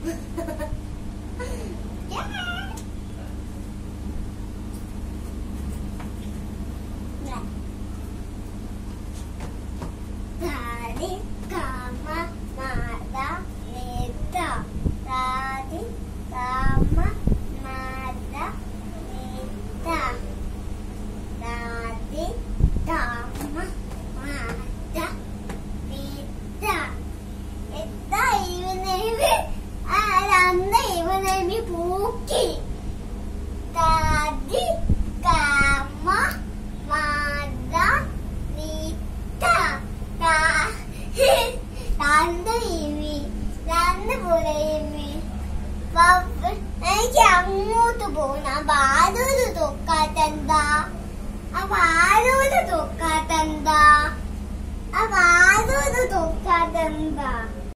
Ya. Nah. Nah. പൂക്കി താടി കാമ മാത നേത രണ്ട് ഇവി രണ്ട് പുറയിവി എനിക്ക് അങ്ങോട്ട് പോണം. ബാലൂര് തൊക്കാത്തെന്താ ആ ബാലൂര് തൊക്കാത്തെന്താ ആ ബാലൂര്